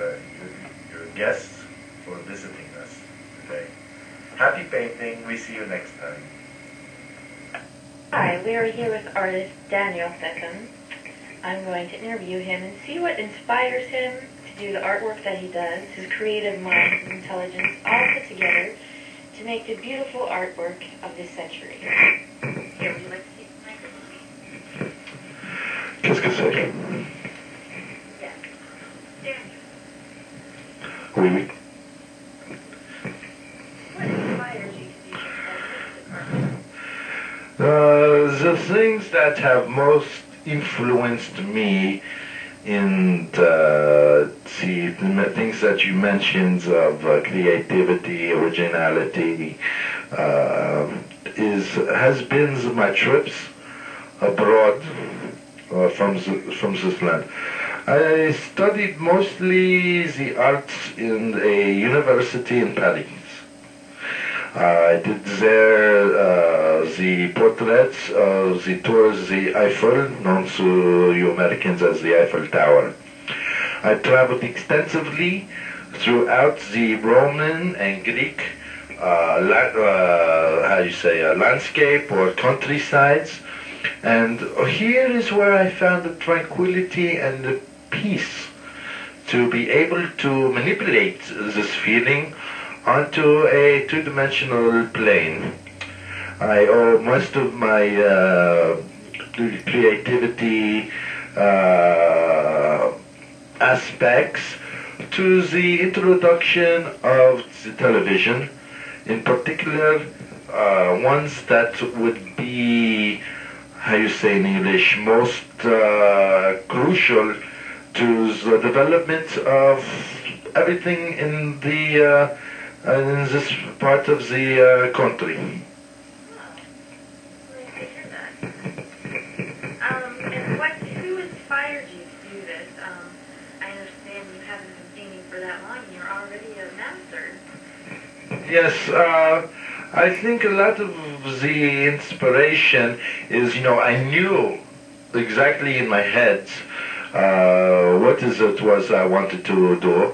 uh, your, your guests for visiting us today. Happy painting. We see you next time. Hi, we are here with artist Daniel Seckham. I'm going to interview him and see what inspires him to do the artwork that he does, his creative mind and intelligence all put together to make the beautiful artwork of this century. Here, would you like to see the microphone? Qu'est-ce que c'est Yes. Daniel, Oui, oui. what inspires you to do such artistic artwork? Uh, the things that have most influenced me in the, the, the things that you mentioned of uh, creativity, originality, uh, is has been my trips abroad uh, from from this land. I studied mostly the arts in a university in Paris. I did there uh, the portraits of the tours the Eiffel, known to you Americans as the Eiffel Tower. I traveled extensively throughout the Roman and Greek, uh, la- uh, how you say, uh, landscape or countrysides. And here is where I found the tranquility and the peace to be able to manipulate this feeling onto a two-dimensional plane. I owe most of my uh, creativity uh, aspects to the introduction of the television, in particular uh, ones that would be, how you say in English, most uh, crucial to the development of everything in the uh, in this part of the uh, country. Nice to hear that. Um, and what, who inspired you to do this? Um, I understand you haven't been painting for that long and you're already a master. Yes, uh, I think a lot of the inspiration is, you know, I knew exactly in my head what is it was I wanted to do.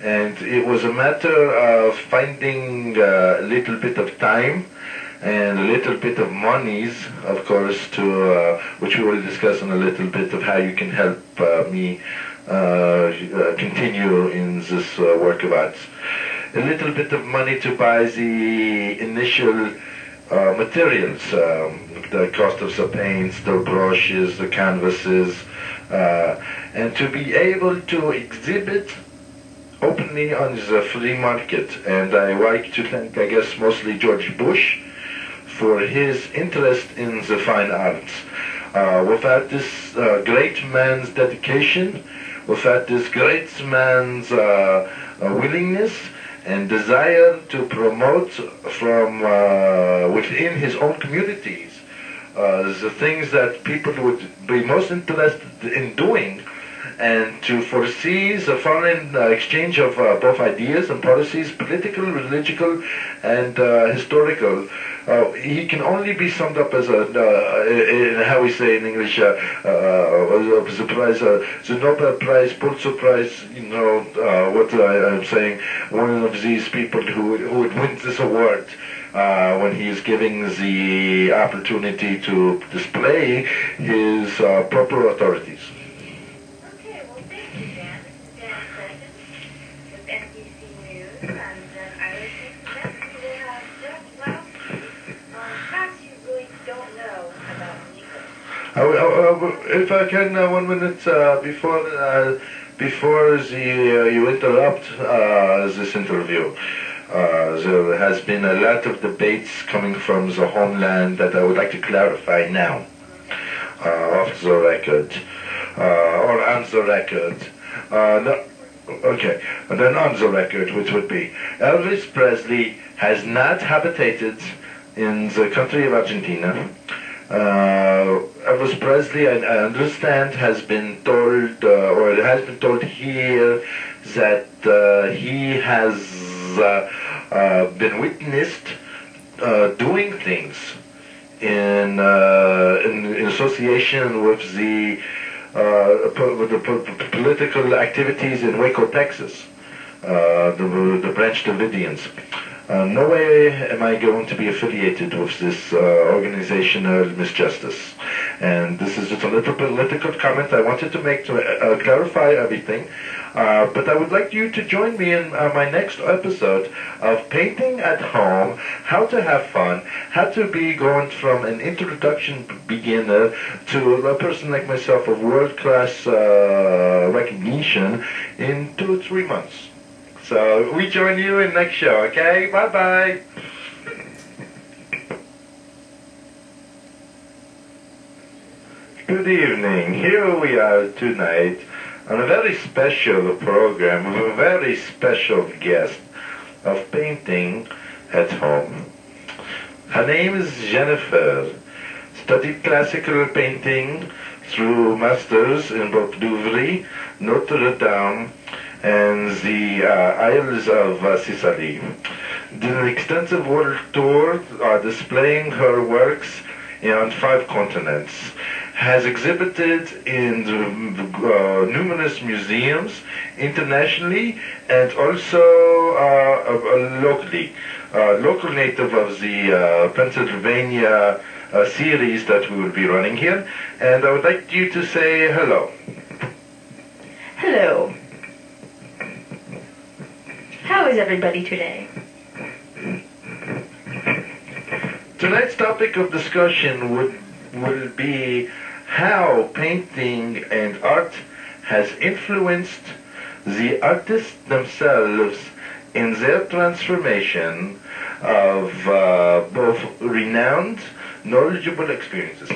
And it was a matter of finding uh, a little bit of time and a little bit of monies, of course, to uh, which we will discuss in a little bit of how you can help uh, me uh, uh, continue in this uh, work of art. A little bit of money to buy the initial uh, materials, um, the cost of the paints, the brushes, the canvases, uh, and to be able to exhibit openly on the free market. And I like to thank, I guess, mostly George Bush for his interest in the fine arts. Uh, without this uh, great man's dedication, without this great man's uh, uh, willingness and desire to promote from uh, within his own communities uh, the things that people would be most interested in doing and to foresee the foreign uh, exchange of uh, both ideas and policies, political, religious, and uh, historical. Uh, he can only be summed up as a, uh, in how we say in English, uh, the prize, the Nobel Prize, Pulitzer Prize, you know, what I, I'm saying, one of these people who, who would win this award. Uh, when he is giving the opportunity to display his uh, proper authorities. Okay, well, thank you, Dan. This is Dan Sessions with NBC News, and then Irish Next Next we have Jeff Lasky on facts you really don't know about Nico. I will- I will- if I can, uh, one minute uh, before uh, before the, uh, you interrupt uh, this interview. Uh, there has been a lot of debates coming from the homeland that I would like to clarify now, uh, off the record, uh, or on the record. Uh, no, okay, and then on the record, which would be Elvis Presley has not habitated in the country of Argentina. Uh, Elvis Presley, I, I understand, has been told, or has been told here, that he has uh, uh, been witnessed uh, doing things in, uh, in in association with the uh, po- the po- po- political activities in Waco, Texas, the, the Branch Davidians. No way am I going to be affiliated with this organizational misjustice. And this is just a little political comment I wanted to make to clarify everything. Uh, but I would like you to join me in uh, my next episode of Painting at Home, How to Have Fun, How to be going from an introduction beginner to a person like myself of world-class uh, recognition in two or three months. So we join you in next show, okay? Bye bye. Good evening. Here we are tonight on a very special program with a very special guest of painting at home. Her name is Jennifer. Studied classical painting through masters in both Louvre, Notre Dame, and the uh, Isles of uh, Sicily. Did an extensive world tour uh, displaying her works on five continents. Has exhibited in uh, numerous museums internationally and also uh, locally. Uh, local native of the uh, Pennsylvania uh, series that we will be running here. And I would like you to say hello. Hello. How is everybody today? Tonight's topic of discussion would will be how painting and art has influenced the artists themselves in their transformation of uh, both renowned, knowledgeable experiences.